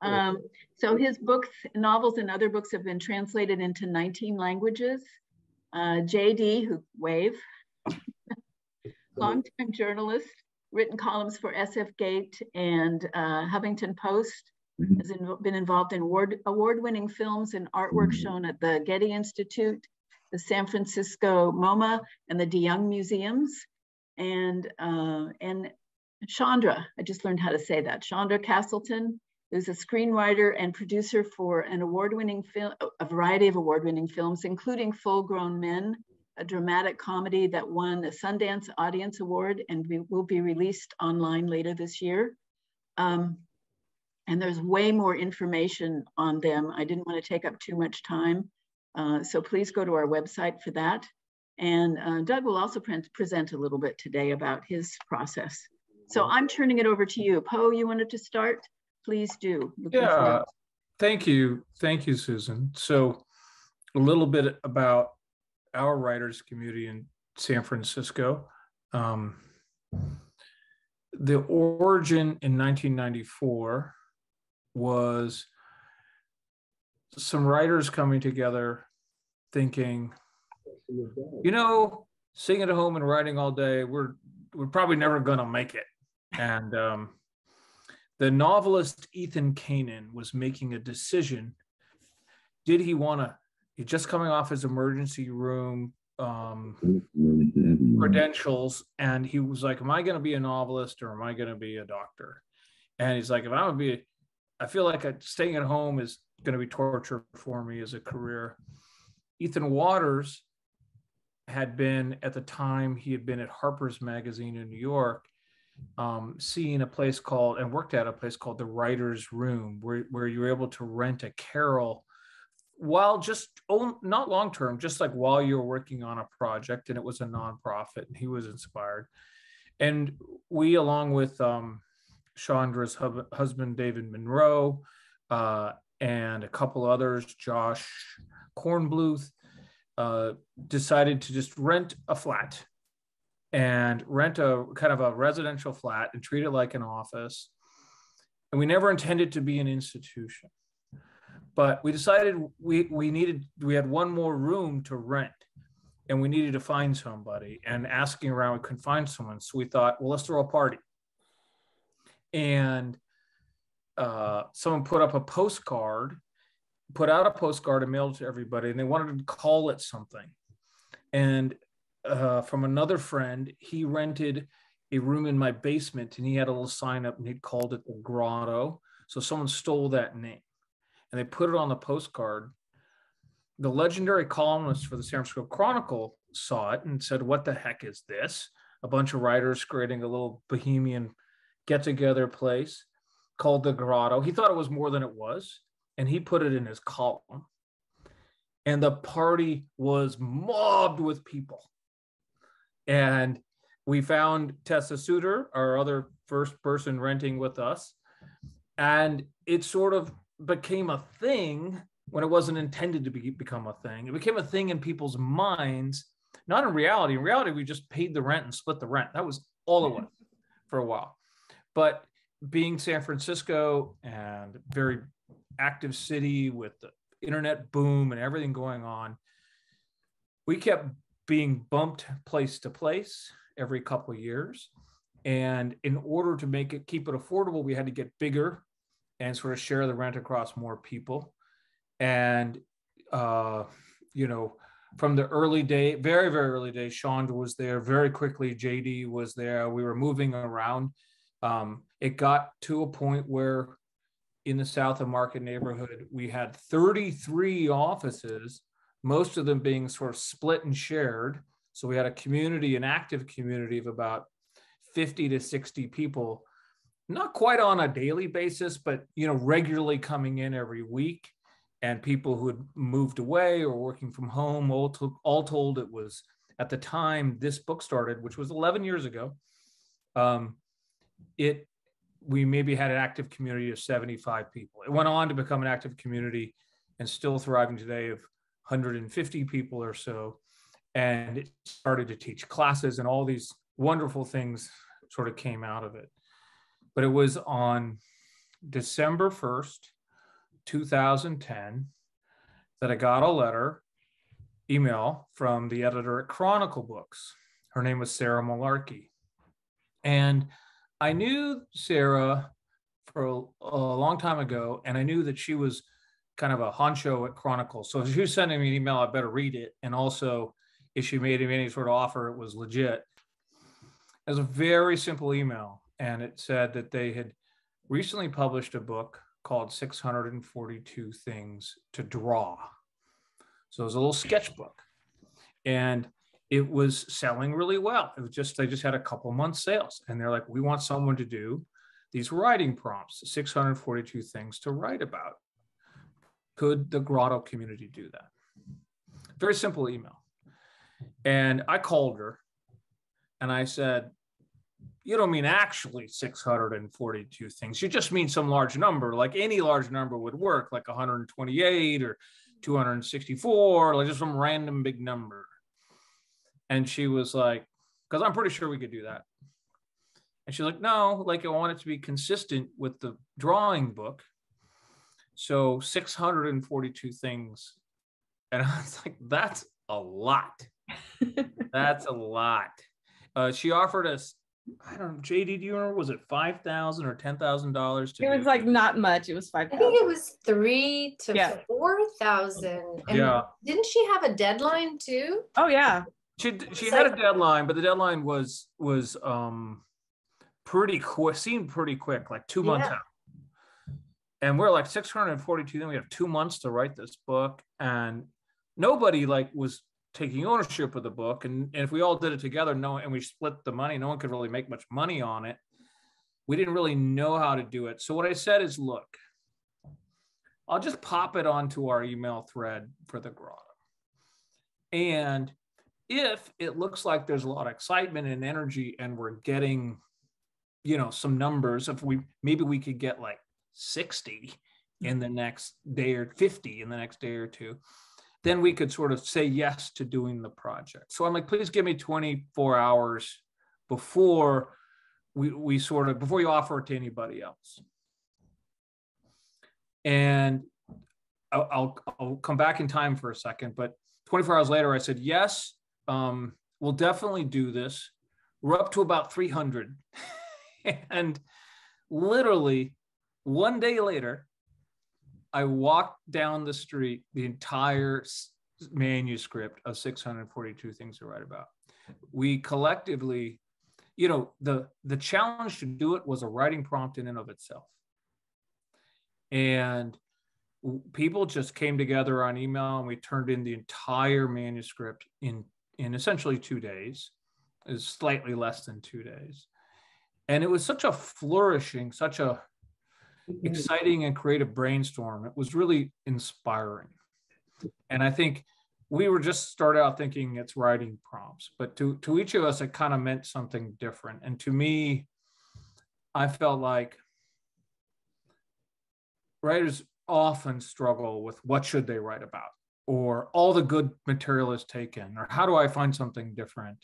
Um, so his books, novels, and other books have been translated into 19 languages. Uh, JD, who wave, longtime journalist, written columns for SF Gate and uh, Huffington Post, has in, been involved in award, award-winning films and artwork shown at the Getty Institute, the San Francisco MoMA, and the De Young Museums. And, uh, and Chandra, I just learned how to say that, Chandra Castleton, who's a screenwriter and producer for an award-winning film, a variety of award-winning films, including Full Grown Men, a dramatic comedy that won the Sundance Audience Award and will be released online later this year. Um, and there's way more information on them. I didn't want to take up too much time. Uh, so please go to our website for that. And uh, Doug will also pre present a little bit today about his process. So I'm turning it over to you. Po, you wanted to start? Please do. Looking yeah, thank you. Thank you, Susan. So a little bit about our writers community in San Francisco. Um, the origin in 1994 was some writers coming together thinking, you know, sitting at home and writing all day, we're we're probably never gonna make it. And um, the novelist Ethan Canin was making a decision. Did he want to? Just coming off his emergency room um, credentials, and he was like, "Am I going to be a novelist or am I going to be a doctor?" And he's like, "If I'm going to be I feel like staying at home is going to be torture for me as a career. Ethan Watters had been at the time he had been at Harper's Magazine in New York, um, seeing a place called and worked at a place called the Writers' Room, where where you were able to rent a carrel while just oh, not long term, just like while you're working on a project, and it was a nonprofit, and he was inspired. And we, along with um, Chandra's hub, husband, David Munro, uh, and a couple others, Josh Kornbluth, uh, decided to just rent a flat and rent a kind of a residential flat and treat it like an office. And we never intended to be an institution. But we decided we, we needed, we had one more room to rent and we needed to find somebody. And asking around, we couldn't find someone. So we thought, well, let's throw a party and uh, someone put up a postcard, put out a postcard and mailed it to everybody, and they wanted to call it something. And uh, from another friend, he rented a room in my basement and he had a little sign up and he'd called it the Grotto. So someone stole that name and they put it on the postcard. The legendary columnist for the San Francisco Chronicle saw it and said, What the heck is this? A bunch of writers creating a little bohemian get together place called the Grotto. He thought it was more than it was, and he put it in his column. And the party was mobbed with people. And we found Tessa Suter, our other first person renting with us. And it sort of became a thing when it wasn't intended to be, become a thing. It became a thing in people's minds, not in reality. In reality, we just paid the rent and split the rent. That was all it was for a while. But being San Francisco and very active city with the internet boom and everything going on, we kept being bumped place to place every couple of years. And in order to make it keep it affordable, we had to get bigger and sort of share the rent across more people. And uh, you know, from the early day, very, very early days, Sean was there. Very quickly, JD was there. We were moving around um, it got to a point where in the South of Market neighborhood, we had 33 offices, most of them being sort of split and shared. So we had a community, an active community of about 50 to 60 people, not quite on a daily basis, but you know, regularly coming in every week. And people who had moved away or working from home, all, to, all told, it was at the time this book started, which was 11 years ago. Um, it we maybe had an active community of 75 people. It went on to become an active community and still thriving today of 150 people or so. And it started to teach classes and all these wonderful things sort of came out of it. But it was on December 1st, 2010, that I got a letter, email from the editor at Chronicle Books. Her name was Sarah Malarkey. And I knew Sarah for a, a, long time ago, and I knew that she was kind of a honcho at Chronicle. So if she was sending me an email, I better read it. And also, if she made him any sort of offer, it was legit. It was a very simple email, and it said that they had recently published a book called 642 Things to Draw. So it was a little sketchbook. And it was selling really well. It was just they just had a couple months sales, and they're like, we want someone to do these writing prompts, 642 things to write about. Could the Grotto community do that? Very simple email. And I called her and I said, you don't mean actually 642 things. You just mean some large number, like any large number would work, like 128 or 264, like just some random big number. And she was like, because I'm pretty sure we could do that. And she's like, no, like I want it to be consistent with the drawing book. So 642 things. And I was like, that's a lot. that's a lot. Uh, she offered us, I don't know, JD, do you remember, was it 5000 or $10,000? It was like not much. It was 5000 I think it was three to yeah. 4,000. Yeah. Didn't she have a deadline too? Oh, yeah. She she had a deadline, but the deadline was was um pretty quick, seemed pretty quick, like two months yeah. out. And we're like 642, then we have two months to write this book. And nobody like was taking ownership of the book. And, and if we all did it together, no, and we split the money, no one could really make much money on it. We didn't really know how to do it. So what I said is, look, I'll just pop it onto our email thread for the grotto. And if it looks like there's a lot of excitement and energy and we're getting you know some numbers if we maybe we could get like 60 in the next day or 50 in the next day or two then we could sort of say yes to doing the project so i'm like please give me 24 hours before we, we sort of before you offer it to anybody else and I'll, I'll, I'll come back in time for a second but 24 hours later i said yes um, we'll definitely do this. We're up to about 300. and literally one day later, I walked down the street, the entire manuscript of 642 things to write about. We collectively, you know, the the challenge to do it was a writing prompt in and of itself. And people just came together on email and we turned in the entire manuscript in in essentially two days, is slightly less than two days. And it was such a flourishing, such a. Mm. exciting and creative brainstorm. It was really inspiring. And I think we were just started out thinking it's writing prompts, but to, to each of us, it kind of meant something different. And to me, I felt like writers often struggle with what should they write about or all the good material is taken or how do i find something different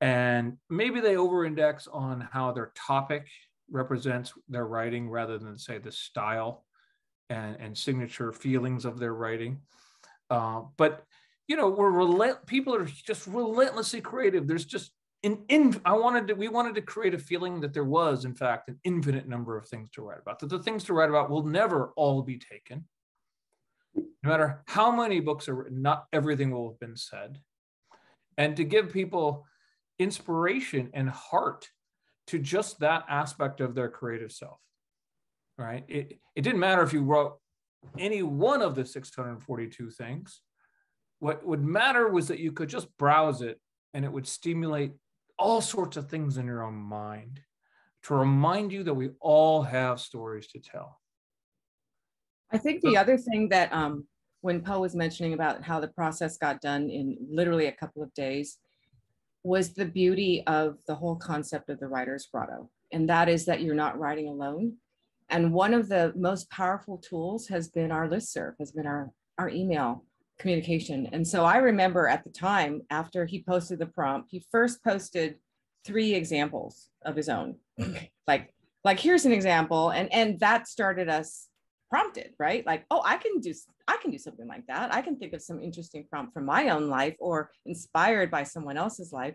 and maybe they over index on how their topic represents their writing rather than say the style and, and signature feelings of their writing. Uh, but you know we're relent people are just relentlessly creative. There's just an in i wanted to we wanted to create a feeling that there was in fact an infinite number of things to write about that the things to write about will never all be taken. No matter how many books are written, not everything will have been said. And to give people inspiration and heart to just that aspect of their creative self, right? It, it didn't matter if you wrote any one of the 642 things. What would matter was that you could just browse it and it would stimulate all sorts of things in your own mind to remind you that we all have stories to tell. I think the other thing that um, when Po was mentioning about how the process got done in literally a couple of days was the beauty of the whole concept of the writer's grotto. And that is that you're not writing alone. And one of the most powerful tools has been our listserv, has been our, our email communication. And so I remember at the time after he posted the prompt, he first posted three examples of his own, like like here's an example and and that started us prompted right like oh i can do i can do something like that. I can think of some interesting prompt from my own life or inspired by someone else's life.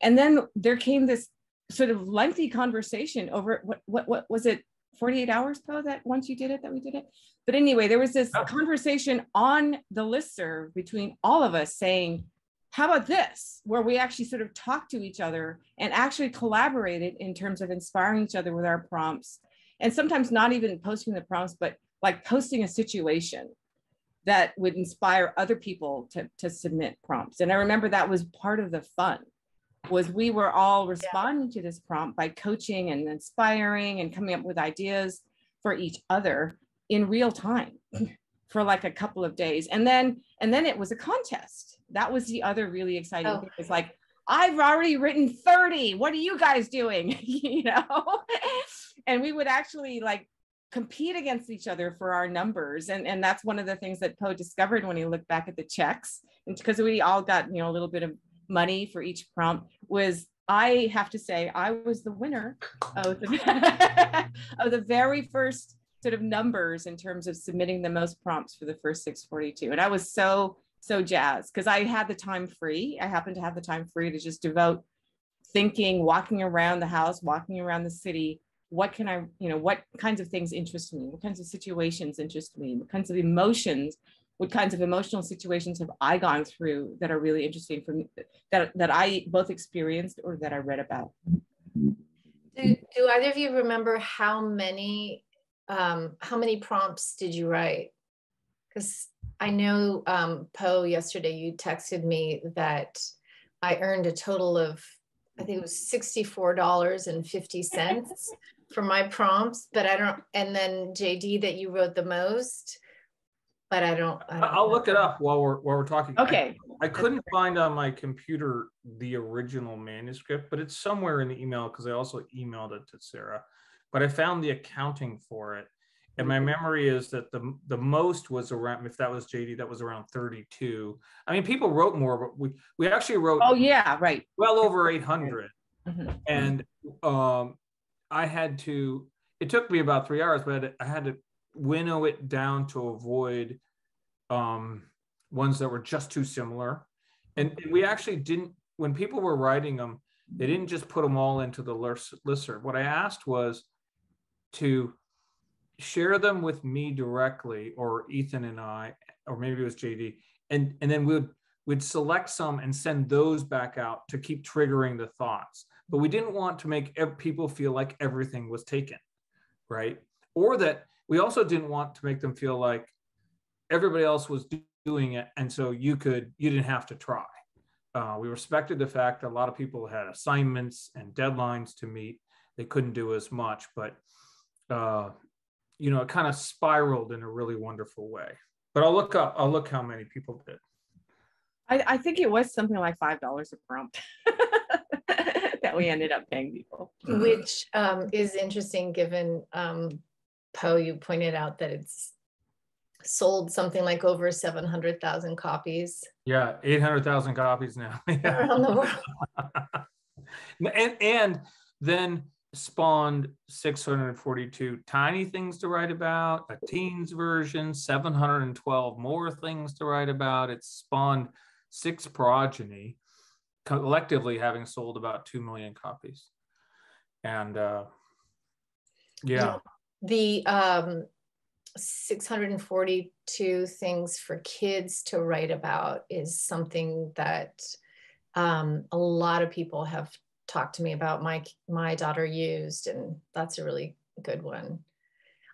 And then there came this sort of lengthy conversation over what what, what was it 48 hours ago that once you did it that we did it? But anyway there was this oh. conversation on the listserv between all of us saying how about this? where we actually sort of talked to each other and actually collaborated in terms of inspiring each other with our prompts. And sometimes not even posting the prompts but like posting a situation that would inspire other people to, to submit prompts. And i remember that was part of the fun was we were all responding yeah. to this prompt by coaching and inspiring and coming up with ideas for each other in real time for like a couple of days. And then and then it was a contest. That was the other really exciting oh. thing it's like i've already written 30 what are you guys doing? You know? And we would actually like compete against each other for our numbers and and that's one of the things that po discovered when he looked back at the checks because we all got you know a little bit of money for each prompt was I have to say I was the winner of the, of the very first sort of numbers in terms of submitting the most prompts for the first 642. And I was so, so jazzed because I had the time free. I happened to have the time free to just devote thinking, walking around the house, walking around the city. What can I, you know, what kinds of things interest me? What kinds of situations interest me? What kinds of emotions what kinds of emotional situations have I gone through that are really interesting for me that, that I both experienced or that I read about? Do, do either of you remember how many um, how many prompts did you write? Because I know um, Po yesterday you texted me that I earned a total of I think it was sixty-four dollars and fifty cents for my prompts, but I don't. And then JD that you wrote the most but I don't. I will look it up while we're while we're talking. Okay. I, I couldn't find on my computer the original manuscript, but it's somewhere in the email because I also emailed it to Sarah. But I found the accounting for it, and my memory is that the the most was around. If that was JD, that was around thirty two. I mean, people wrote more, but we we actually wrote. Oh yeah, right. Well over eight hundred, mm-hmm. and um, I had to. It took me about three hours, but I had to winnow it down to avoid um, ones that were just too similar. And, we actually didn't, when people were writing them, they didn't just put them all into the listserv. What I asked was to share them with me directly or Ethan and I, or maybe it was JD, and, and then we'd, we'd select some and send those back out to keep triggering the thoughts. But we didn't want to make people feel like everything was taken, right? Or that we also didn't want to make them feel like everybody else was doing it and so you could you didn't have to try. Uh, we respected the fact that a lot of people had assignments and deadlines to meet. They couldn't do as much but uh, you know it kind of spiraled in a really wonderful way. But i'll look up i'll look how many people did. I, I think it was something like five dollars a prompt that we ended up paying people which um, is interesting given um, Po, you pointed out that it's sold something like over 700,000 copies. Yeah, 800,000 copies now. Around the world. and, and then spawned 642 tiny things to write about, a teens version, 712 more things to write about. It spawned six progeny, collectively having sold about 2 million copies. And uh, yeah. The um, 642 things for kids to write about is something that um, a lot of people have talked to me about. My my daughter used and that's a really good one.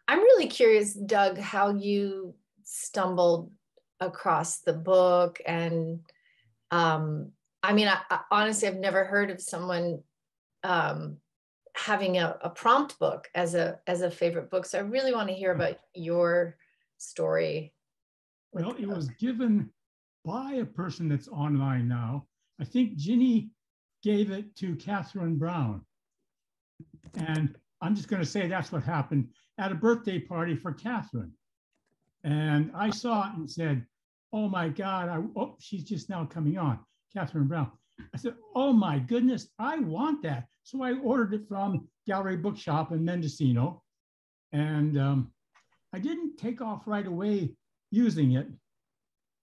I'm really curious doug how you stumbled across the book and um, i mean I, I, honestly i've never heard of someone um, having a, a prompt book as a as a favorite book. So I really want to hear about your story. Well, it was given by a person that's online now. I think Ginny gave it to Catherine Brown. And I'm just going to say that's what happened at a birthday party for Catherine. And I saw it and said, Oh my God, I, oh, she's just now coming on, Catherine Brown. I said, oh my goodness, I want that. So I ordered it from Gallery Bookshop in Mendocino. And um, I didn't take off right away using it.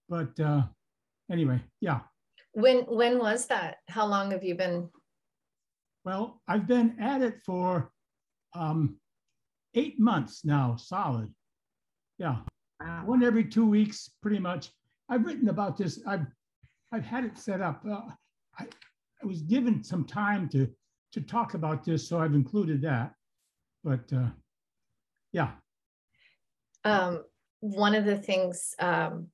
But uh, anyway, yeah. When when was that? How long have you been? Well, I've been at it for um, eight months now, solid. Yeah, wow. one every two weeks, pretty much. I've written about this. I've I've had it set up. Uh, I, I was given some time to to talk about this, so I've included that. But uh, yeah. Um, one of the things um,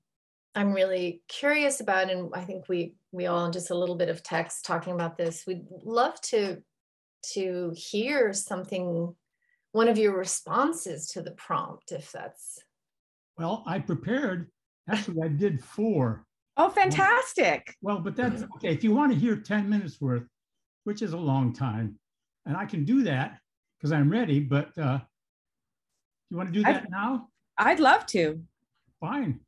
I'm really curious about, and I think we we all just a little bit of text talking about this. We'd love to to hear something, one of your responses to the prompt, if that's. Well, I prepared. Actually, I did four. Oh, fantastic. Well, but that's okay. If you want to hear 10 minutes worth, which is a long time, and I can do that because I'm ready, but uh, you want to do that I'd, now? I'd love to. Fine.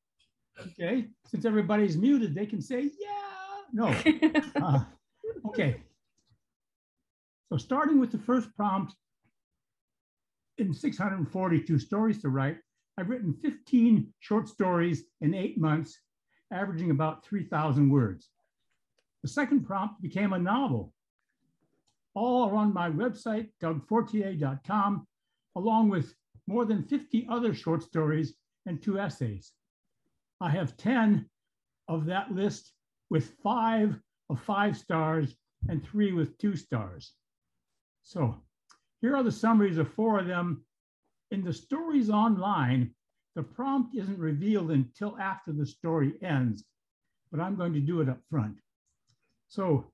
Okay. Since everybody's muted, they can say, yeah. No. uh, okay. So starting with the first prompt, in 642 stories to write, I've written 15 short stories in eight months, averaging about 3,000 words. The second prompt became a novel. All are on my website, dougfortier.com, along with more than 50 other short stories and two essays. I have 10 of that list with five of five stars and three with two stars. So here are the summaries of four of them. In the stories online, the prompt isn't revealed until after the story ends, but I'm going to do it up front. So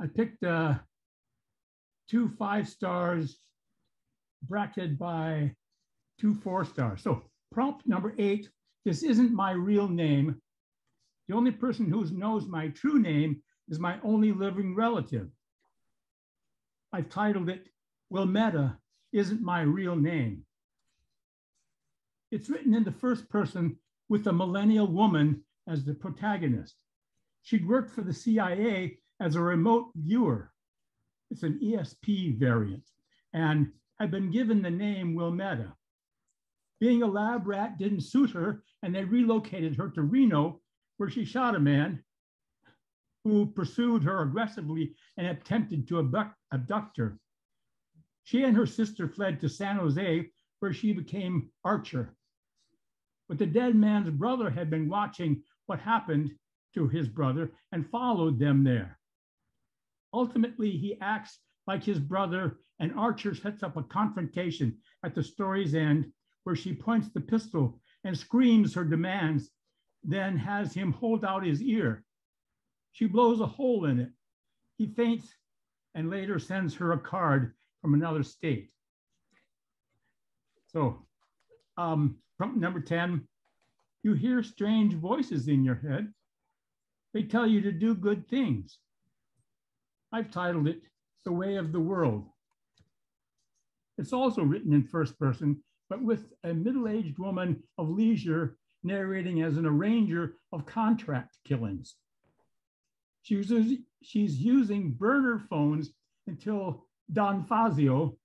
I picked uh, two five stars bracketed by two four stars. So prompt number eight this isn't my real name. The only person who knows my true name is my only living relative. I've titled it Wilmetta Isn't My Real Name. It's written in the first person with a millennial woman as the protagonist. She'd worked for the CIA as a remote viewer. It's an ESP variant and had been given the name Wilmetta. Being a lab rat didn't suit her, and they relocated her to Reno, where she shot a man who pursued her aggressively and attempted to abduct, abduct her. She and her sister fled to San Jose, where she became Archer. But the dead man's brother had been watching what happened to his brother and followed them there. Ultimately, he acts like his brother, and Archer sets up a confrontation at the story's end where she points the pistol and screams her demands, then has him hold out his ear. She blows a hole in it. He faints and later sends her a card from another state. So, um, number 10, you hear strange voices in your head. They tell you to do good things. I've titled it The Way of the World. It's also written in first person but with a middle-aged woman of leisure narrating as an arranger of contract killings. She uses, she's using burner phones until Don Fazio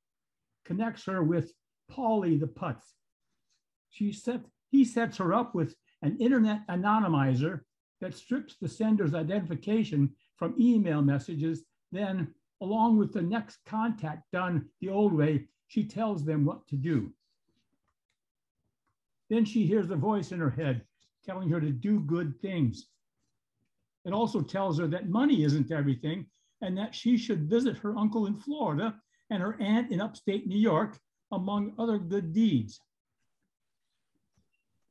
connects her with Paulie the Putz. She set, he sets her up with an internet anonymizer that strips the sender's identification from email messages. Then, along with the next contact done the old way, she tells them what to do. Then she hears a voice in her head telling her to do good things. It also tells her that money isn't everything and that she should visit her uncle in Florida and her aunt in upstate New York, among other good deeds.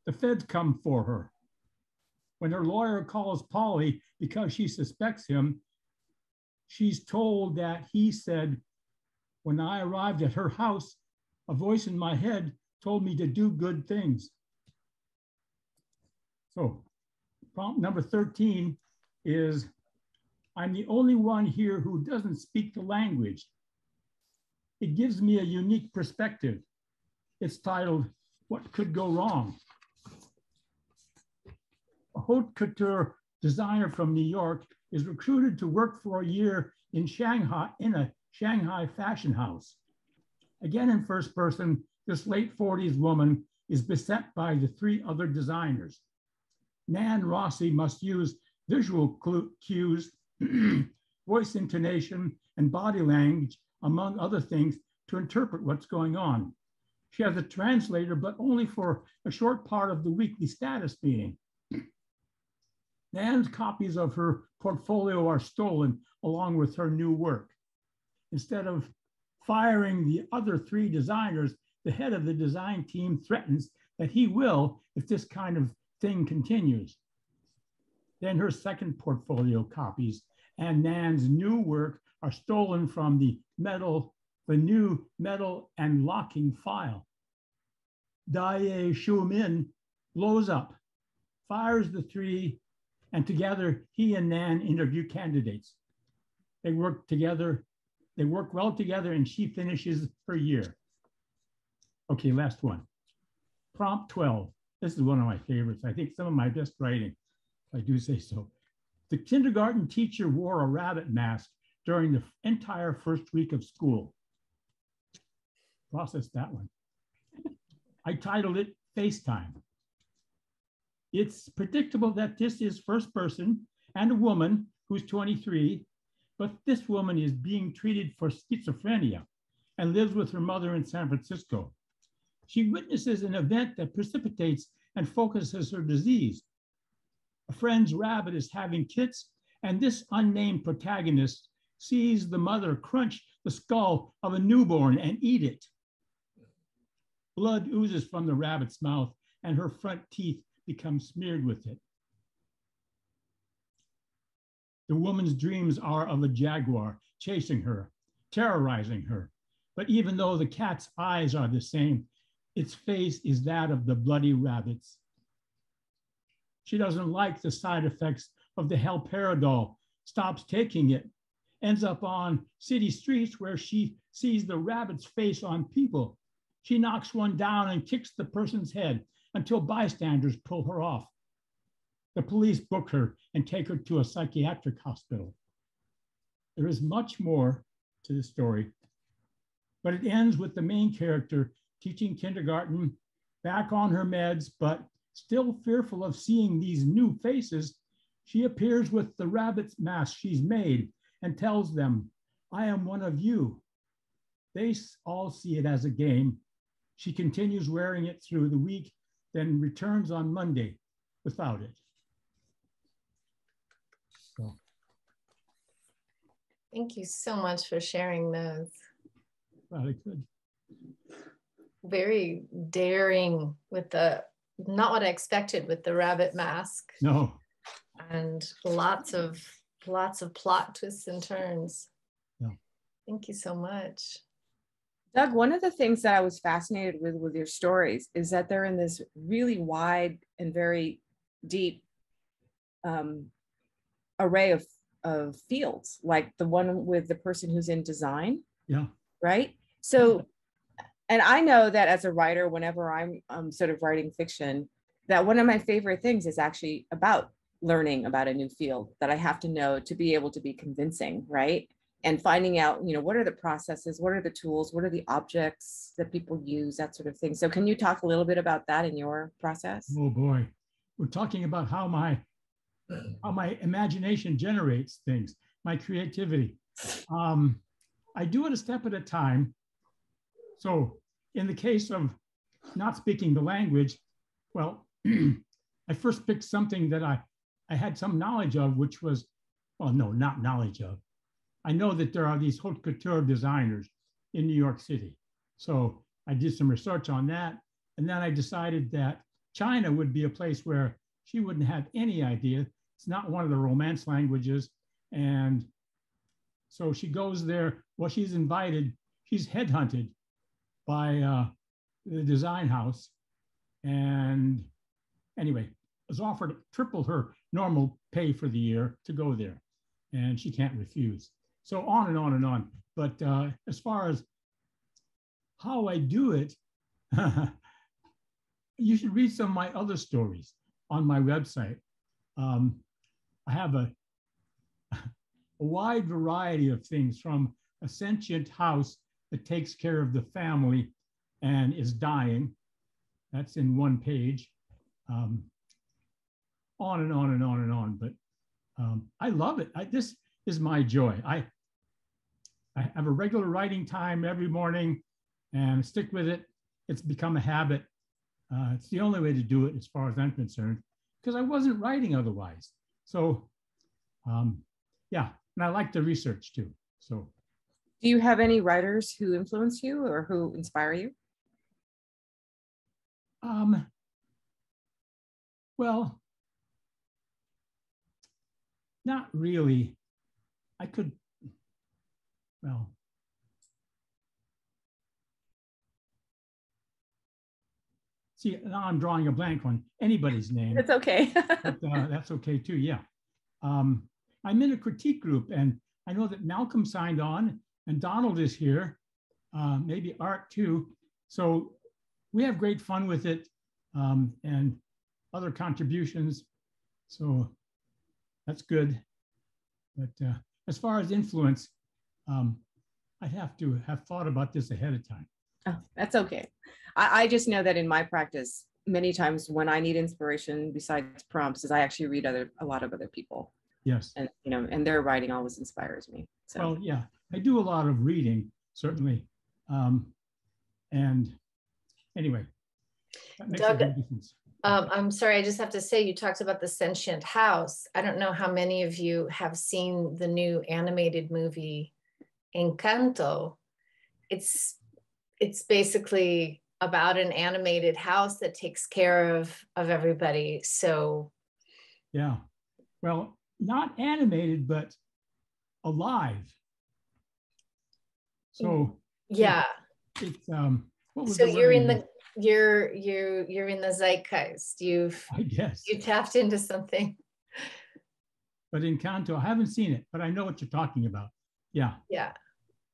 The feds come for her. When her lawyer calls Paulie because she suspects him, she's told that he said, When I arrived at her house, a voice in my head told me to do good things. So prompt number 13 is, I'm the only one here who doesn't speak the language. It gives me a unique perspective. It's titled, What Could Go Wrong? Haute couture designer from New York is recruited to work for a year in Shanghai in a Shanghai fashion house. Again, in first person, this late 40s woman is beset by the three other designers. Nan Rossi must use visual cues, voice intonation, and body language, among other things, to interpret what's going on. She has a translator, but only for a short part of the weekly status meeting. Nan's copies of her portfolio are stolen along with her new work. Instead of firing the other three designers, the head of the design team threatens that he will if this kind of thing continues. Then her second portfolio copies and Nan's new work are stolen from the metal, the new metal and locking file. Daye Shu Min blows up, fires the three, and together he and Nan interview candidates. They work together, they work well together, and she finishes her year. Okay, last one. Prompt 12. This is one of my favorites. I think some of my best writing, if I do say so. The kindergarten teacher wore a rabbit mask during the entire first week of school. Process that one. I titled it FaceTime. It's predictable that this is first person and a woman who's 23, but this woman is being treated for schizophrenia and lives with her mother in San Francisco. She witnesses an event that precipitates and focuses her disease. A friend's rabbit is having kits, and this unnamed protagonist sees the mother crunch the skull of a newborn and eat it. Blood oozes from the rabbit's mouth, and her front teeth become smeared with it. The woman's dreams are of a jaguar chasing her, terrorizing her. But even though the cat's eyes are the same, its face is that of the bloody rabbits. She doesn't like the side effects of the haloperidol, stops taking it, ends up on city streets where she sees the rabbit's face on people. She knocks one down and kicks the person's head until bystanders pull her off. The police book her and take her to a psychiatric hospital. There is much more to the story, but it ends with the main character teaching kindergarten, back on her meds, but still fearful of seeing these new faces, she appears with the rabbit's mask she's made and tells them, I am one of you. They all see it as a game. She continues wearing it through the week, then returns on Monday without it. So. Thank you so much for sharing those. Well, I could very daring with the not what I expected with the rabbit mask. No. And lots of lots of plot twists and turns. Yeah. Thank you so much. Doug, one of the things that I was fascinated with with your stories is that they're in this really wide and very deep um, array of, of fields, like the one with the person who's in design. Yeah. Right. So and I know that as a writer, whenever I'm um, sort of writing fiction, that one of my favorite things is actually about learning about a new field that I have to know to be able to be convincing, right? And finding out, you know, what are the processes, what are the tools, what are the objects that people use, that sort of thing. So, can you talk a little bit about that in your process? Oh boy, we're talking about how my how my imagination generates things, my creativity. Um, I do it a step at a time so in the case of not speaking the language, well, I first picked something that I, I had some knowledge of, which was, well, no, not knowledge of. I know that there are these haute couture designers in New York City. So I did some research on that. And then I decided that China would be a place where she wouldn't have any idea. It's not one of the romance languages. And so she goes there. Well, she's invited, she's headhunted by uh, the design house. And anyway, was offered triple her normal pay for the year to go there. And she can't refuse. So on and on and on. But uh, as far as how I do it, you should read some of my other stories on my website. Um, I have a a wide variety of things from a sentient house that takes care of the family and is dying. That's in one page. Um, on and on and on and on. But um, I love it. I, this is my joy. I, I have a regular writing time every morning and stick with it. It's become a habit. Uh, it's the only way to do it as far as I'm concerned, because I wasn't writing otherwise. So, um, yeah, and I like the research too. So, do you have any writers who influence you or who inspire you? Um, well, not really. I could, well, see, now I'm drawing a blank on anybody's name. It's okay. but, uh, that's okay too, yeah. Um, I'm in a critique group and I know that Malcolm signed on and Donald is here, uh, maybe Art too. So we have great fun with it um, and other contributions. So that's good. But uh, as far as influence, um, I'd have to have thought about this ahead of time. Oh, that's okay. I, I just know that in my practice, many times when I need inspiration besides prompts, is I actually read other a lot of other people. Yes. And you know, and their writing always inspires me. So well, yeah, I do a lot of reading, certainly. Um, and anyway, that makes Doug, a big difference. Um, I'm sorry, I just have to say, you talked about the sentient house. I don't know how many of you have seen the new animated movie Encanto. It's it's basically about an animated house that takes care of of everybody. So yeah, well, not animated, but alive. So yeah, it's um. so you're in the you're you you're in the zeitgeist. You've I guess you tapped into something. But Encanto, I haven't seen it, but I know what you're talking about. Yeah. Yeah,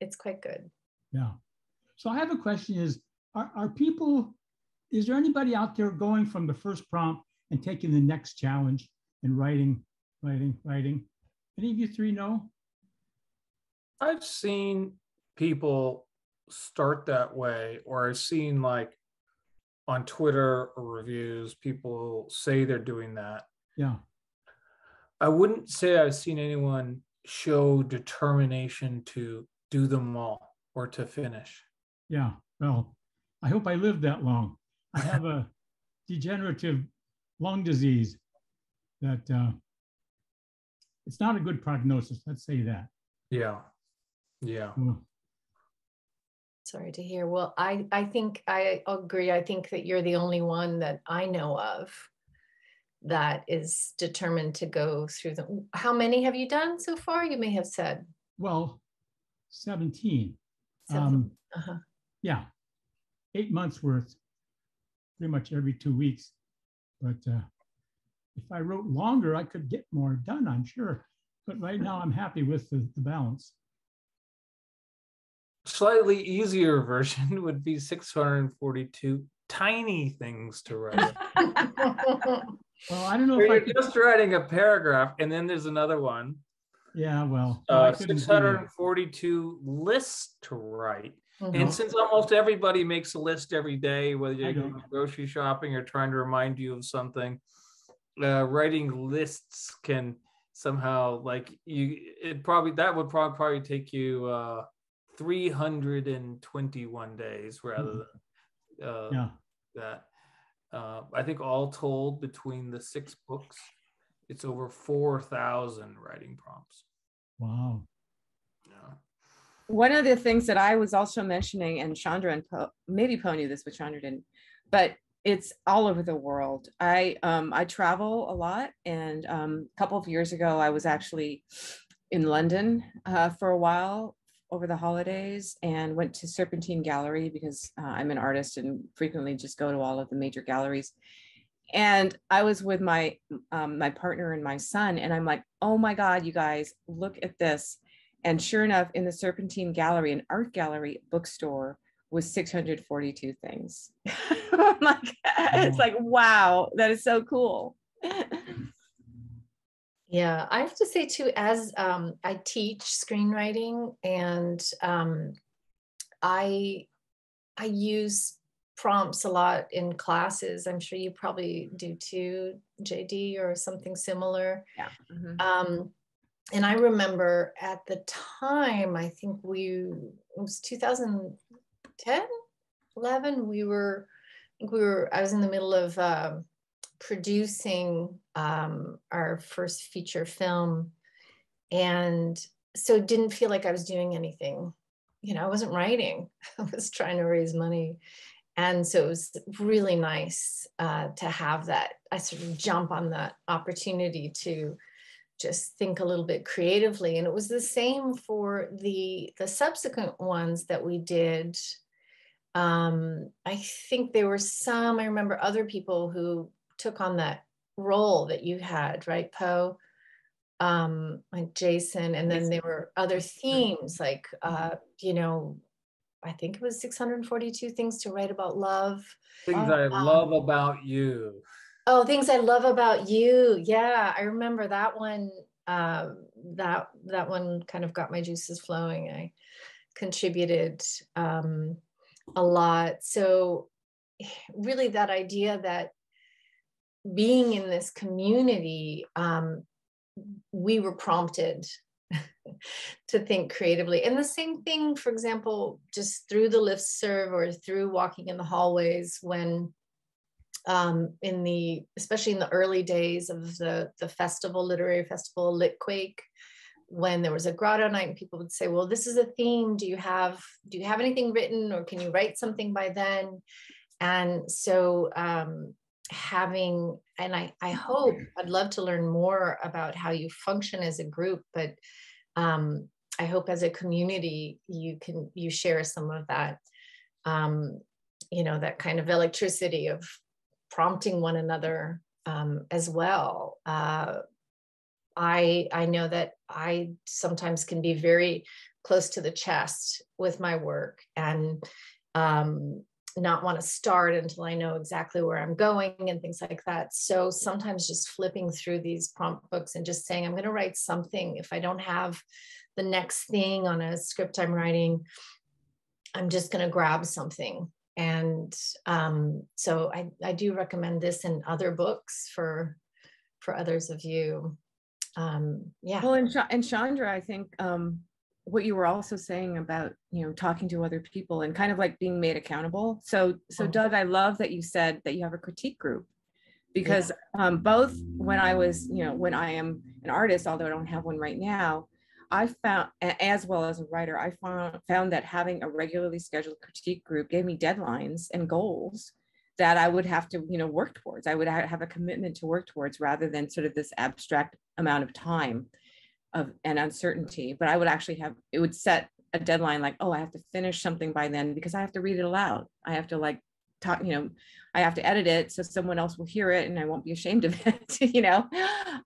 it's quite good. Yeah. So I have a question: Is are, are people? Is there anybody out there going from the first prompt and taking the next challenge and writing, writing, writing? Any of you three know? I've seen people start that way, or I've seen like on Twitter or reviews, people say they're doing that. Yeah. I wouldn't say I've seen anyone show determination to do them all or to finish. Yeah. Well, I hope I live that long. I have a degenerative lung disease that uh, it's not a good prognosis. Let's say that. Yeah. Yeah sorry to hear. Well, I, I think I agree. I think that you're the only one that I know of that is determined to go through them. How many have you done so far? You may have said. Well, 17. Um, uh-huh. Yeah, eight months worth, pretty much every two weeks. But uh, if I wrote longer, I could get more done, I'm sure. But right now, I'm happy with the, the balance slightly easier version would be 642 tiny things to write. well, I don't know if I could... just writing a paragraph and then there's another one. Yeah, well, uh, 642 lists to write. Mm-hmm. And since almost everybody makes a list every day, whether you're grocery shopping or trying to remind you of something, uh, writing lists can somehow like you. It probably that would probably probably take you uh, 321 days rather hmm. than uh, yeah. that. Uh, I think all told, between the six books, it's over 4,000 writing prompts. Wow. Yeah. One of the things that I was also mentioning, and Chandra and po, maybe Po knew this, but Chandra didn't, but it's all over the world. I um, I travel a lot, and um, a couple of years ago, I was actually in London uh, for a while over the holidays and went to Serpentine Gallery because uh, I'm an artist and frequently just go to all of the major galleries. And I was with my um, my partner and my son, and I'm like, oh my God, you guys, look at this. And sure enough, in the Serpentine Gallery, an art gallery bookstore, was 642 things. I'm like, it's like, wow, that is so cool. Yeah, I have to say too, as um, I teach screenwriting and um, I I use prompts a lot in classes. I'm sure you probably do too, JD, or something similar. Yeah. Mm-hmm. Um, and I remember at the time, I think we it was 2010, 11. We were, I think we were. I was in the middle of uh, producing um, our first feature film, and so it didn't feel like I was doing anything. You know, I wasn't writing. I was trying to raise money, and so it was really nice uh, to have that. I sort of jump on that opportunity to just think a little bit creatively. And it was the same for the the subsequent ones that we did. Um i think there were some i remember other people who took on that role that you had right po? Um like jason and then there were other themes like uh you know i think it was 642 things to write about love things i um, love about you Oh, things I love about you. Yeah, I remember that one. Uh, that that one kind of got my juices flowing. I contributed um, a lot. So, really, that idea that being in this community, um, we were prompted to think creatively. And the same thing, for example, just through the listserv or through walking in the hallways when um, in the especially in the early days of the the festival literary festival litquake when there was a grotto night and people would say well this is a theme do you have do you have anything written or can you write something by then and so um, having and I, I hope i'd love to learn more about how you function as a group but um, i hope as a community you can you share some of that um, you know that kind of electricity of prompting one another um, as well. Uh, I I know that I sometimes can be very close to the chest with my work and um, not want to start until I know exactly where I'm going and things like that. So sometimes just flipping through these prompt books and just saying, I'm going to write something. If I don't have the next thing on a script I'm writing, I'm just going to grab something and um, so I, I do recommend this in other books for for others of you um, yeah well and, and chandra i think um, what you were also saying about you know talking to other people and kind of like being made accountable so so oh. doug i love that you said that you have a critique group because yeah. um, both when i was you know when i am an artist although i don't have one right now I found, as well as a writer, I found, found that having a regularly scheduled critique group gave me deadlines and goals that I would have to, you know, work towards. I would have a commitment to work towards rather than sort of this abstract amount of time of and uncertainty. But I would actually have, it would set a deadline like, oh, I have to finish something by then because I have to read it aloud. I have to like talk, you know, I have to edit it so someone else will hear it and I won't be ashamed of it, you know.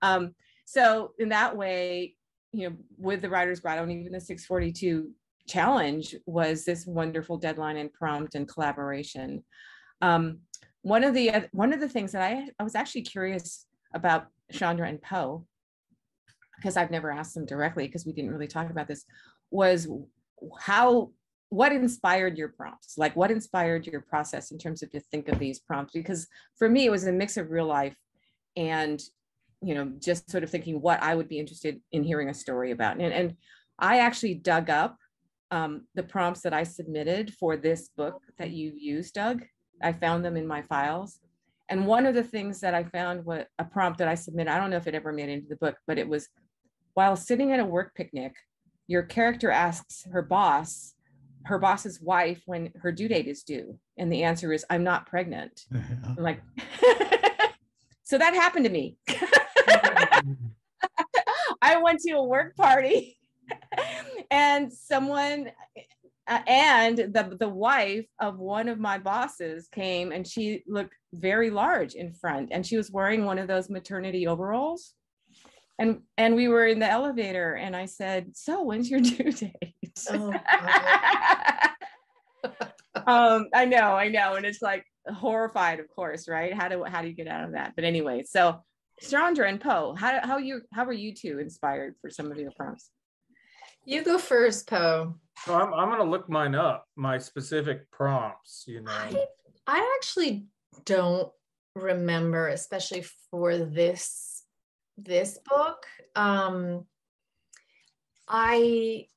Um, so in that way, you know, with the Writers Grotto and even the 642 challenge was this wonderful deadline and prompt and collaboration. Um, one of the one of the things that I, I was actually curious about Chandra and Po, because I've never asked them directly because we didn't really talk about this, was how what inspired your prompts? Like what inspired your process in terms of to think of these prompts? Because for me, it was a mix of real life and you know, just sort of thinking what I would be interested in hearing a story about. And, and I actually dug up um, the prompts that I submitted for this book that you used, Doug. I found them in my files. And one of the things that I found was a prompt that I submitted. I don't know if it ever made into the book, but it was while sitting at a work picnic, your character asks her boss, her boss's wife, when her due date is due. And the answer is, I'm not pregnant. I'm like, so that happened to me. I went to a work party and someone uh, and the the wife of one of my bosses came and she looked very large in front and she was wearing one of those maternity overalls and and we were in the elevator and I said so when's your due date oh, um I know I know and it's like horrified of course right how do how do you get out of that but anyway so Chandra and Po, how how you how were you two inspired for some of your prompts? You go first, Po. So I'm I'm gonna look mine up, my specific prompts. You know, I, I actually don't remember, especially for this this book. Um, I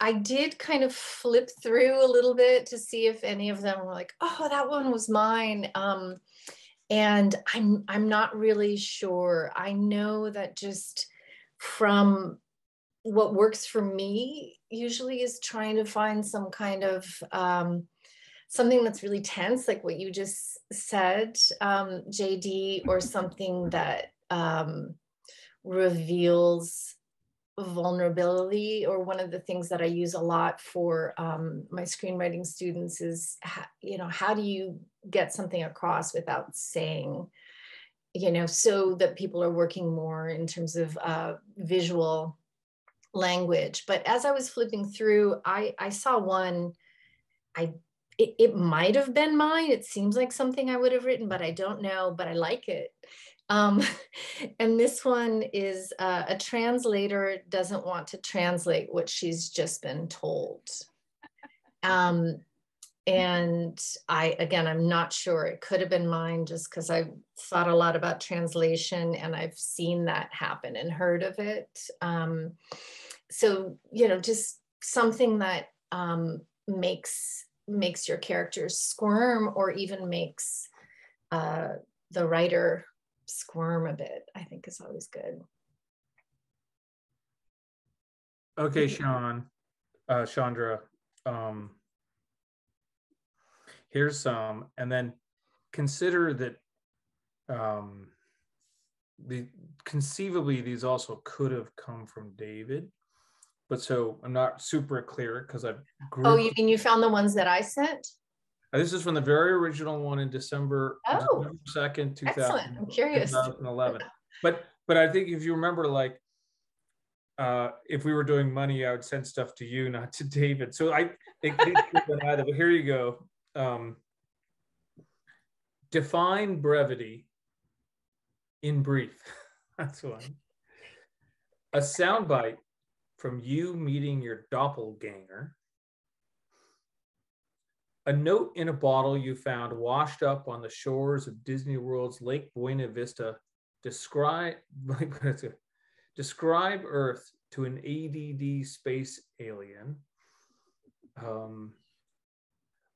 I did kind of flip through a little bit to see if any of them were like, oh, that one was mine. Um, and I'm I'm not really sure. I know that just from what works for me usually is trying to find some kind of um, something that's really tense, like what you just said, um, JD, or something that um, reveals vulnerability or one of the things that i use a lot for um, my screenwriting students is you know how do you get something across without saying you know so that people are working more in terms of uh, visual language. But as i was flipping through i i saw one i it, it might have been mine. It seems like something i would have written but i don't know but i like it um, and this one is uh, a translator doesn't want to translate what she's just been told. Um, and I, again, I'm not sure. It could have been mine just because I thought a lot about translation and I've seen that happen and heard of it. Um, so, you know, just something that um, makes makes your characters squirm or even makes uh, the writer squirm a bit, I think is always good. Okay, Sean, uh, Chandra, um, here's some, and then consider that um, the conceivably these also could have come from David, but so I'm not super clear because I've. Oh, you mean you found the ones that I sent? Uh, this is from the very original one in December, oh, second, two thousand. I'm curious. 2011. But but I think if you remember, like uh, if we were doing money, I would send stuff to you, not to David. So I it, it either. But here you go. Um, define brevity in brief. That's one. A soundbite from you meeting your doppelganger a note in a bottle you found washed up on the shores of Disney World's Lake Buena Vista. Describe, describe Earth to an ADD space alien. Um,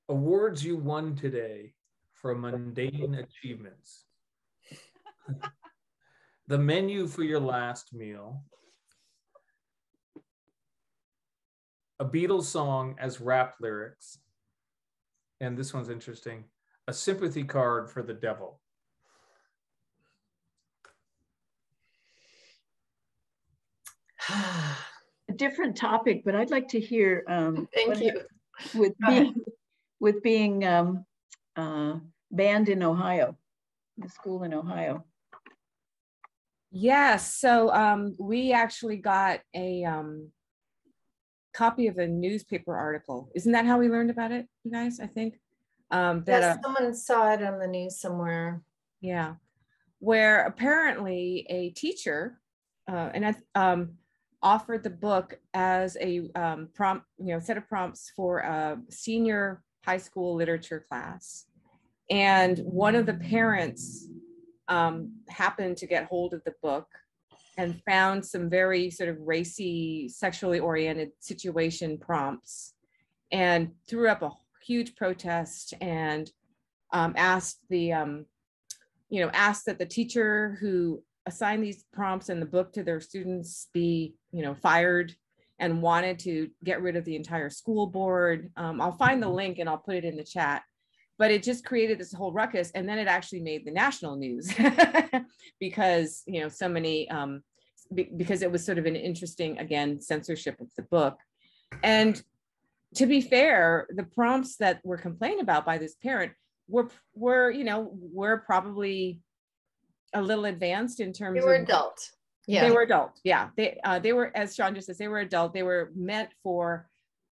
awards you won today for mundane achievements. the menu for your last meal. A Beatles song as rap lyrics and this one's interesting a sympathy card for the devil. a different topic, but I'd like to hear. Um, Thank you. With being, with being um, uh, banned in Ohio, the school in Ohio. Yes, so um, we actually got a um, copy of a newspaper article. Isn't that how we learned about it, you guys? I think um, that yes, uh, someone saw it on the news somewhere. Yeah, where apparently a teacher uh, and um, offered the book as a um, prompt, you know, set of prompts for a senior high school literature class, and one of the parents um, happened to get hold of the book and found some very sort of racy, sexually oriented situation prompts and threw up a huge protest and um, asked the, um, you know, asked that the teacher who assigned these prompts in the book to their students be, you know, fired and wanted to get rid of the entire school board. Um, I'll find the link and I'll put it in the chat but it just created this whole ruckus and then it actually made the national news because you know so many um, because it was sort of an interesting again censorship of the book. And to be fair the prompts that were complained about by this parent were were you know were probably a little advanced in terms they were of adult. Yeah. they were adult yeah. They uh, they were as sean just says they were adult. They were meant for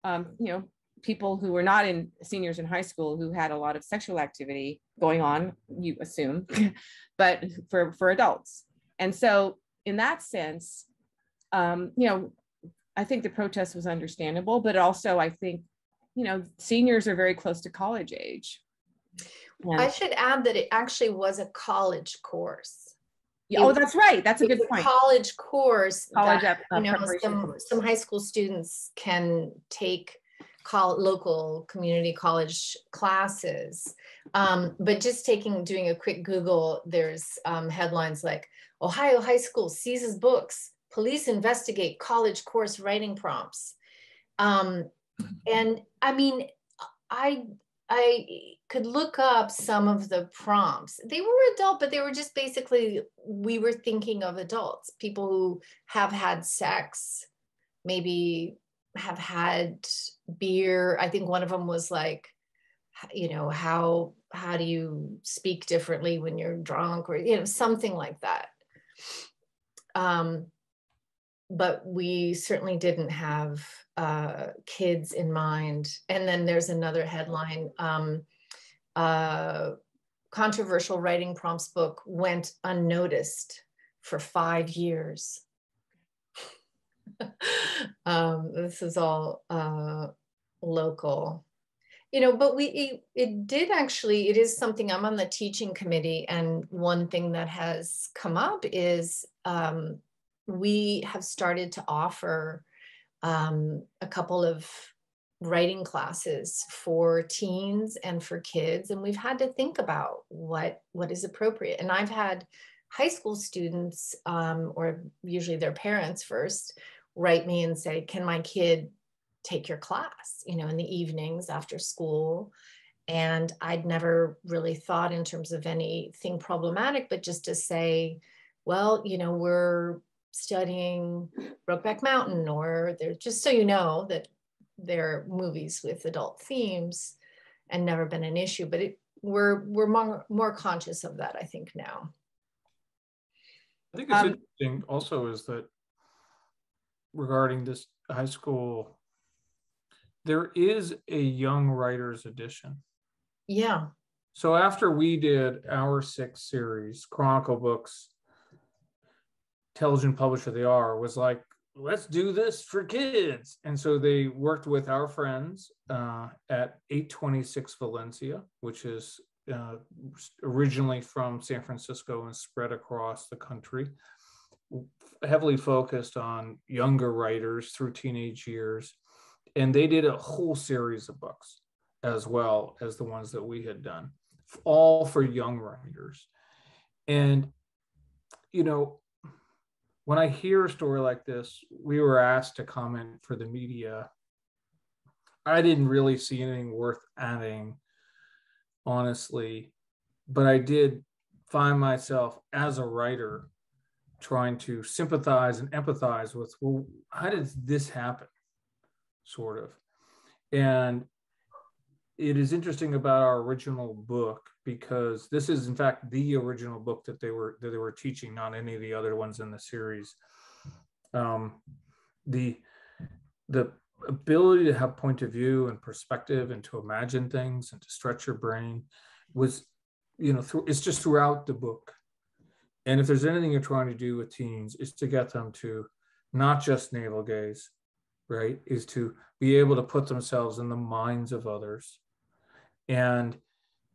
um, you know people who were not in seniors in high school who had a lot of sexual activity going on, you assume, but for, for adults. And so in that sense, um, you know, I think the protest was understandable, but also I think, you know, seniors are very close to college age. I should add that it actually was a college course. Yeah, oh, that's right. That's a good point. college course. College that, uh, you know, some, some high school students can take call local community college classes. Um, but just taking doing a quick Google, there's um, headlines like Ohio high school seizes books, police investigate college course writing prompts. Um, and I mean, I I could look up some of the prompts. They were adult, but they were just basically we were thinking of adults, people who have had sex, maybe have had beer. I think one of them was like, you know, how how do you speak differently when you're drunk, or you know, something like that. Um, but we certainly didn't have uh, kids in mind. And then there's another headline. Um, uh, controversial writing prompts book went unnoticed for five years. um, this is all uh, local. You know but we it, it, did actually it is something i'm on the teaching committee and one thing that has come up is um, we have started to offer um, a couple of writing classes for teens and for kids and we've had to think about what what is appropriate. And i've had high school students um, or usually their parents first write me and say, can my kid take your class, you know, in the evenings after school? And I'd never really thought in terms of anything problematic, but just to say, well, you know, we're studying Brokeback Mountain, or they're just so you know that they're movies with adult themes and never been an issue. But it, we're we're more, more conscious of that, I think, now. I think it's um, interesting also is that regarding this high school, there is a young writers edition. Yeah. So after we did our six series, Chronicle Books, intelligent publisher they are, was like, let's do this for kids. And so they worked with our friends uh, at 826 Valencia, which is uh, originally from San Francisco and spread across the country heavily focused on younger writers through teenage years. And they did a whole series of books as well as the ones that we had done, all for young writers. And, you know, when I hear a story like this, we were asked to comment for the media. I didn't really see anything worth adding, honestly, but I did find myself as a writer trying to sympathize and empathize with well how did this happen? Sort of. And it is interesting about our original book because this is in fact the original book that they were that they were teaching not any of the other ones in the series. Um, the the ability to have point of view and perspective and to imagine things and to stretch your brain was you know through, it's just throughout the book and if there's anything you're trying to do with teens, is to get them to not just navel gaze, right? Is to be able to put themselves in the minds of others. And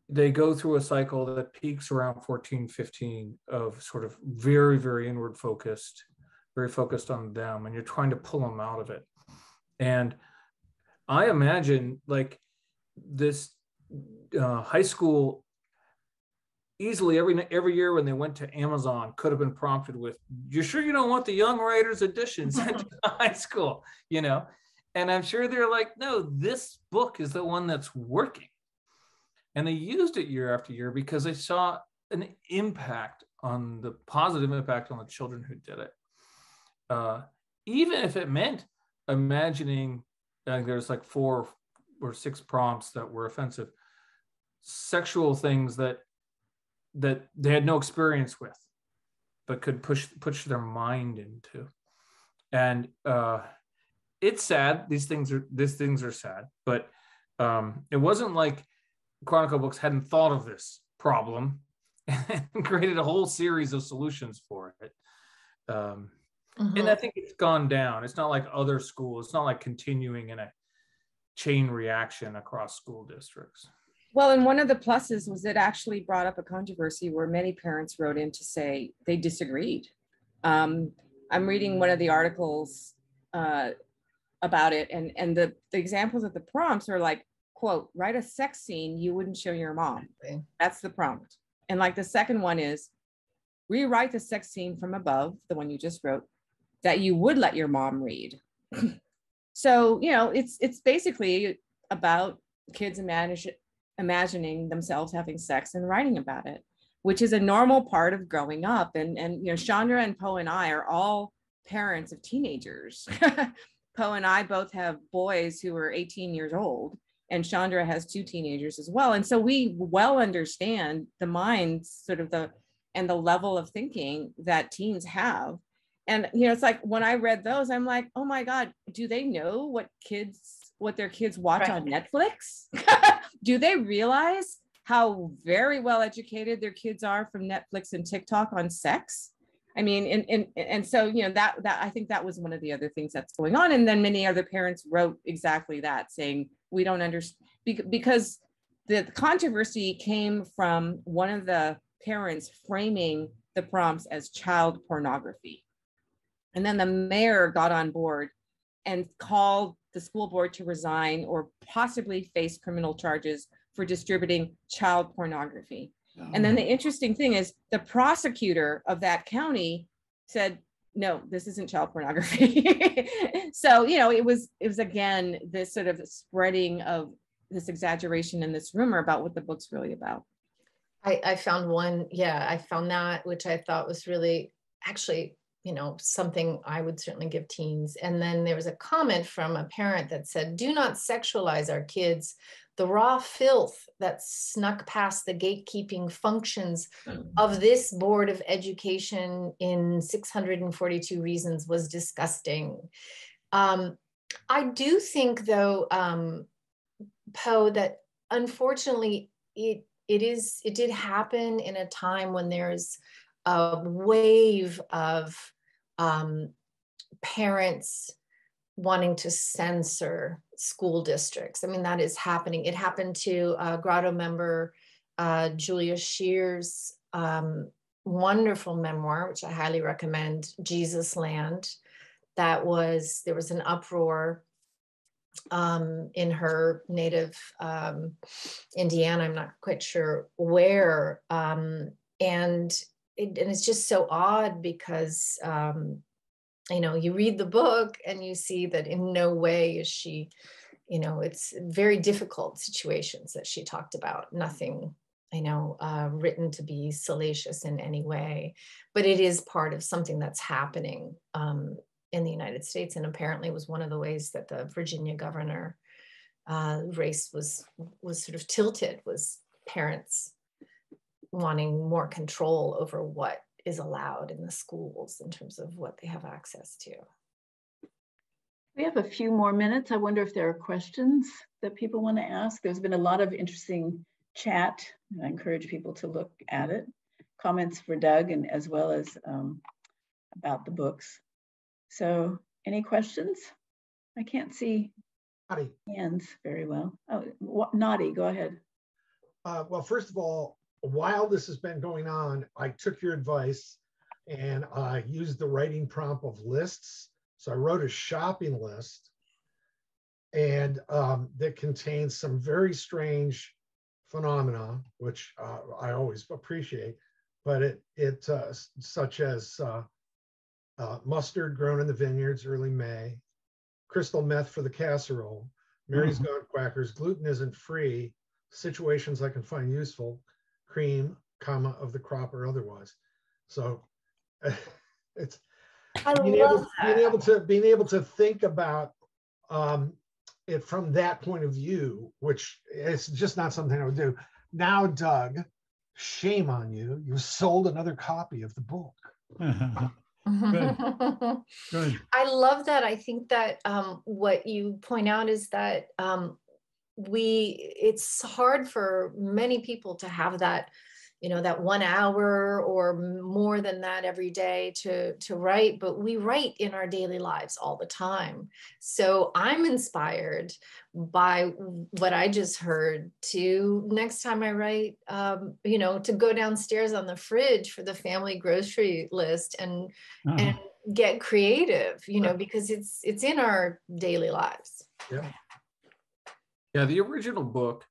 they go through a cycle that peaks around 14, 15 of sort of very, very inward focused, very focused on them. And you're trying to pull them out of it. And I imagine like this uh, high school easily every every year when they went to Amazon could have been prompted with, "You're sure you don't want the Young Writers edition sent to high school?" You know, and I'm sure they're like, "No, this book is the one that's working," and they used it year after year because they saw an impact on the positive impact on the children who did it. Uh, even if it meant imagining, I think there's like four or six prompts that were offensive, sexual things that that they had no experience with, but could push push their mind into. And uh, it's sad. These things are these things are sad, but um, it wasn't like Chronicle Books hadn't thought of this problem and created a whole series of solutions for it. Um, Mhm. and I think it's gone down. It's not like other schools. It's not like continuing in a chain reaction across school districts. Well, and one of the pluses was it actually brought up a controversy where many parents wrote in to say they disagreed. Um, I'm reading one of the articles uh, about it, and and the, the examples of the prompts are like, quote, write a sex scene you wouldn't show your mom. That's the prompt. And like the second one is rewrite the sex scene from above, the one you just wrote, that you would let your mom read. so, you know, it's it's basically about kids imagine, imagining themselves having sex and writing about it, which is a normal part of growing up. And and you know, Chandra and Po and I are all parents of teenagers. Po and I both have boys who are 18 years old and Chandra has two teenagers as well. And so we well understand the minds, sort of the and the level of thinking that teens have. And you know, it's like when I read those, I'm like, oh my God, do they know what kids, what their kids watch Right. on Netflix? do they realize how very well educated their kids are from Netflix and TikTok on sex? I mean, and, and and so you know that that I think that was one of the other things that's going on. And then many other parents wrote exactly that, saying we don't understand because the controversy came from one of the parents framing the prompts as child pornography. And then the mayor got on board and called the school board to resign or possibly face criminal charges for distributing child pornography. And then the oh. interesting thing is the prosecutor of that county said, no, this isn't child pornography. so, you know, it was it was again this sort of spreading of this exaggeration and this rumor about what the book's really about. I, I found one, yeah, I found that, which I thought was really actually, you know, something I would certainly give teens. And then there was a comment from a parent that said, do not sexualize our kids. The raw filth that snuck past the gatekeeping functions of this Board of Education in 642 Reasons was disgusting. Um, I do think, though, um, Po, that unfortunately it it is it did happen in a time when there's a wave of um, parents wanting to censor school districts. I mean, that is happening. It happened to uh, Grotto member uh, Julia Scheeres' um, wonderful memoir, which I highly recommend, Jesus Land. That was, there was an uproar um, in her native um, Indiana. I'm not quite sure where. Um, and, it, and it's just so odd because, um, you know, you read the book and you see that in no way is she, you know, it's very difficult situations that she talked about. Nothing, you know, uh, written to be salacious in any way, but it is part of something that's happening um, in the United States, and apparently was one of the ways that the Virginia governor uh, race was was sort of tilted was parents wanting more control over what is allowed in the schools in terms of what they have access to. We have a few more minutes. I wonder if there are questions that people want to ask. There's been a lot of interesting chat. And I encourage people to look at it. Comments for Doug and as well as um, about the books. So any questions? I can't see Howdy. hands very well. Oh, what, Naughty, go ahead. Uh, well, first of all, while this has been going on, I took your advice and I used the writing prompt of lists. So I wrote a shopping list and um, that contains some very strange phenomena, which uh, I always appreciate, but it, it uh, such as uh, uh, mustard grown in the vineyards early May, crystal meth for the casserole, Mary's gone Quackers, gluten isn't free, situations I can find useful, cream, comma, of the crop or otherwise. So it's I being love able, being able to being able to think about um, it from that point of view, which it's just not something I would do. Now, Doug, shame on you. You sold another copy of the book. Good. I love that. I think that um, what you point out is that um, we, it's hard for many people to have that you know that one hour or more than that every day to to write but we write in our daily lives all the time. So i'm inspired by what i just heard to next time i write um, you know to go downstairs on the fridge for the family grocery list and uh-huh. and get creative you know because it's it's in our daily lives. Yeah yeah the original book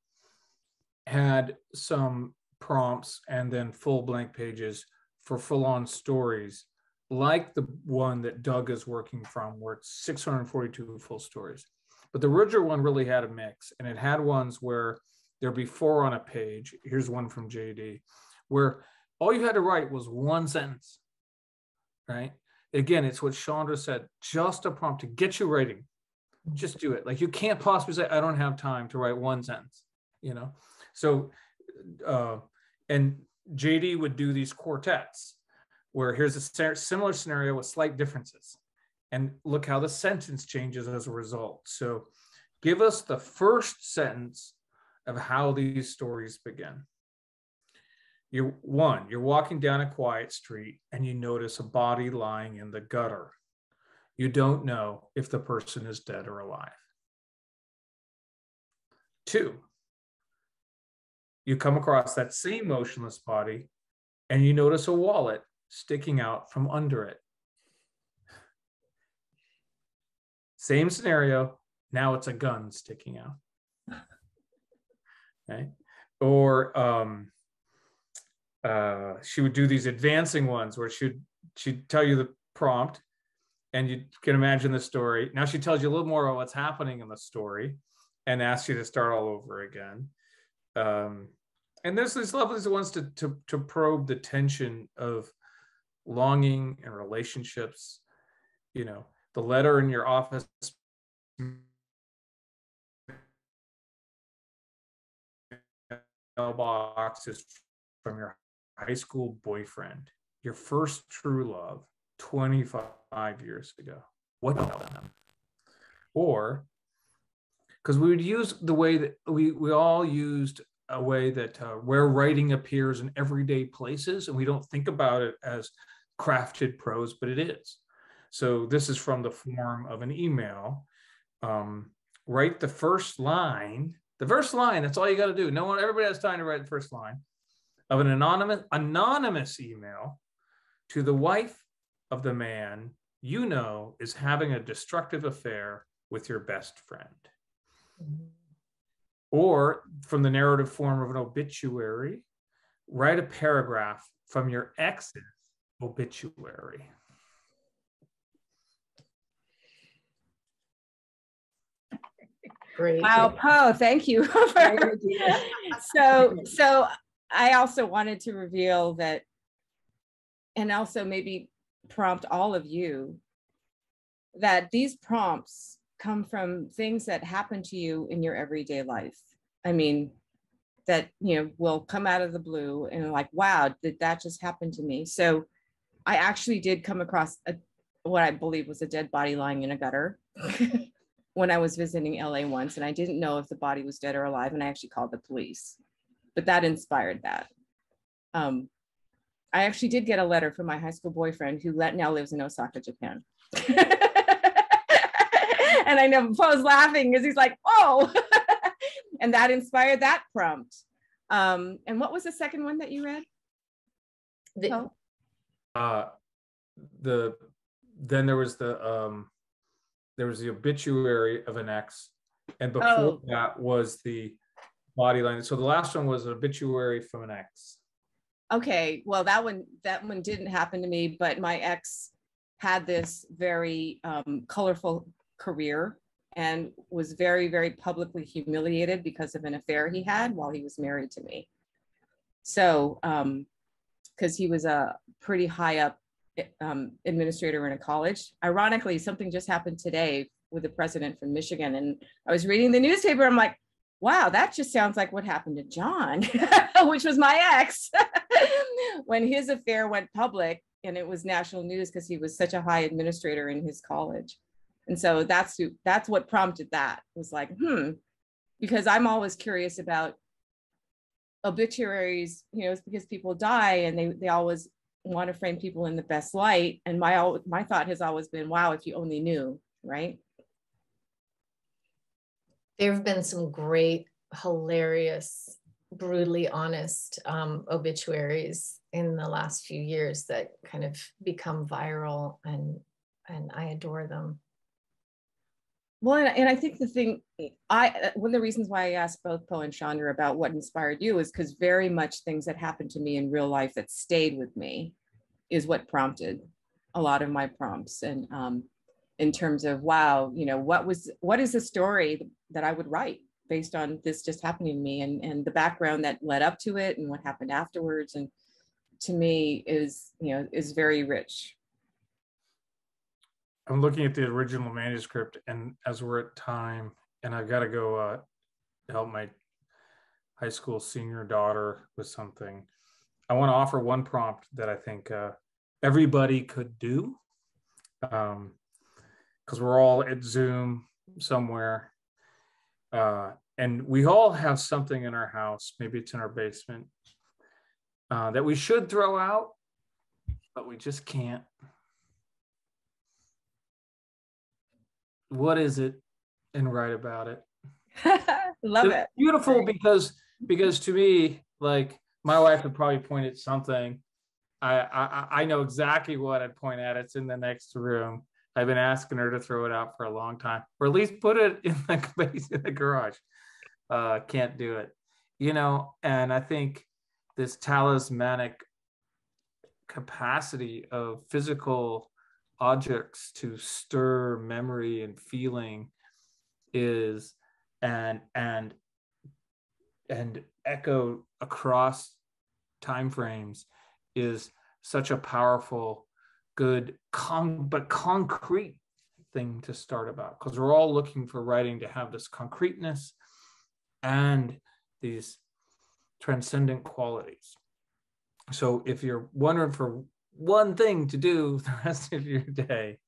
had some prompts and then full blank pages for full on stories like the one that Doug is working from, where it's 642 full stories. But the original one really had a mix, and it had ones where there'd be four on a page. Here's one from JD, where all you had to write was one sentence, right? Again, it's what Chandra said just a prompt to get you writing. Just do it. Like you can't possibly say, I don't have time to write one sentence, you know? So, uh, and JD would do these quartets where here's a similar scenario with slight differences. And look how the sentence changes as a result. So give us the first sentence of how these stories begin. You're one, you're walking down a quiet street and you notice a body lying in the gutter. You don't know if the person is dead or alive. Two, you come across that same motionless body and you notice a wallet sticking out from under it. Same scenario, now it's a gun sticking out. Okay. Or um, uh, she would do these advancing ones where she'd she'd tell you the prompt and you can imagine the story. Now she tells you a little more about what's happening in the story and asks you to start all over again. Um, and there's these lovely ones to, to, to probe the tension of longing and relationships. You know, the letter in your office mailbox is from your high school boyfriend, your first true love 25 years ago. What about them? Or because we would use the way that we, we all used a way that uh, where writing appears in everyday places and we don't think about it as crafted prose but it is so this is from the form of an email um, write the first line the first line that's all you got to do no one everybody has time to write the first line of an anonymous anonymous email to the wife of the man you know is having a destructive affair with your best friend mm-hmm or from the narrative form of an obituary, write a paragraph from your ex's obituary. Great. Wow, Po, thank you. so, so I also wanted to reveal that, and also maybe prompt all of you that these prompts come from things that happen to you in your everyday life. I mean, that you know will come out of the blue and like, wow, did that just happen to me? So I actually did come across a, what I believe was a dead body lying in a gutter when I was visiting LA once, and I didn't know if the body was dead or alive, and I actually called the police. But that inspired that. Um, I actually did get a letter from my high school boyfriend who now lives in Osaka, Japan. and I know Po's laughing because he's like, oh, and that inspired that prompt. Um, and what was the second one that you read? The, uh, the then there was the um, there was the obituary of an ex, and before oh. that was the body line. So the last one was an obituary from an ex. Okay, well that one that one didn't happen to me, but my ex had this very um, colorful career and was very, very publicly humiliated because of an affair he had while he was married to me. So, because um, he was a pretty high up um, administrator in a college. Ironically, something just happened today with the president from Michigan. And I was reading the newspaper. I'm like, wow, that just sounds like what happened to John, which was my ex, when his affair went public and it was national news because he was such a high administrator in his college and so that's that's what prompted that was like hmm because i'm always curious about obituaries, you know, it's because people die and they, they always want to frame people in the best light. And my, my thought has always been, wow, if you only knew, right? There have been some great, hilarious, brutally honest um, obituaries in the last few years that kind of become viral, and and I adore them. Well, and, I think the thing, I one of the reasons why I asked both Po and Chandra about what inspired you is because very much things that happened to me in real life that stayed with me is what prompted a lot of my prompts. And um, in terms of wow, you know, what was what is the story that I would write based on this just happening to me? And and the background that led up to it and what happened afterwards and to me is you know is very rich. I'm looking at the original manuscript, and as we're at time, and I've got to go uh, help my high school senior daughter with something. I want to offer one prompt that I think uh, everybody could do, because we're all at Zoom somewhere, uh, and we all have something in our house. Maybe it's in our basement uh, that we should throw out, but we just can't. what is it and write about it? Love it's it. beautiful because because to me like my wife would probably point at something. I, I i know exactly what i'd point at. It's in the next room i've been asking her to throw it out for a long time or at least put it in the in the garage. Uh can't do it. You know and i think this talismanic capacity of physical objects to stir memory and feeling is and and and echo across time frames is such a powerful good con but concrete thing to start about because we're all looking for writing to have this concreteness and these transcendent qualities so if you're wondering for one thing to do the rest of your day.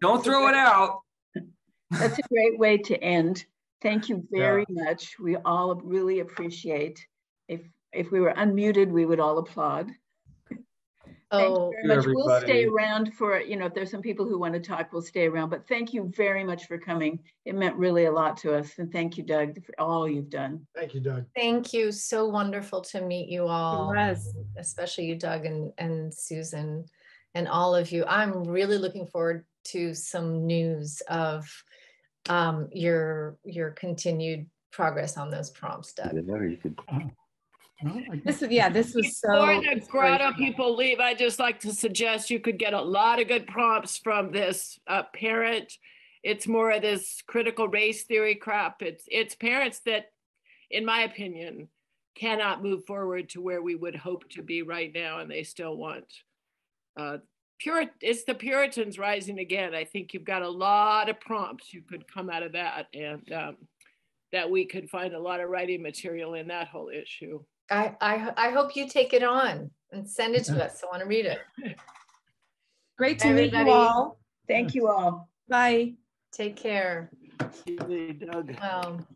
Don't throw it out. That's a great way to end. Thank you very yeah. much. We all really appreciate. If if we were unmuted, we would all applaud. Thank oh, you very much. Everybody. We'll stay around for, you know, if there's some people who want to talk, we'll stay around. But thank you very much for coming. It meant really a lot to us. And thank you, Doug, for all you've done. Thank you, Doug. Thank you. So wonderful to meet you all. Yes. Especially you, Doug and, and Susan and all of you. I'm really looking forward to some news of um, your your continued progress on those prompts, Doug. I you could. Uh-huh. This is yeah, this was so. Before the grotto people leave, I just like to suggest you could get a lot of good prompts from this uh, parent. It's more of this critical race theory crap. It's it's parents that, in my opinion, cannot move forward to where we would hope to be right now, and they still want. Uh, pure, it's the Puritans rising again. I think you've got a lot of prompts you could come out of that, and um, that we could find a lot of writing material in that whole issue. I, I, I hope you take it on and send it to us. I want to read it. Great to Everybody. meet you all. Thank you all. Bye. Take care. Doug. Um,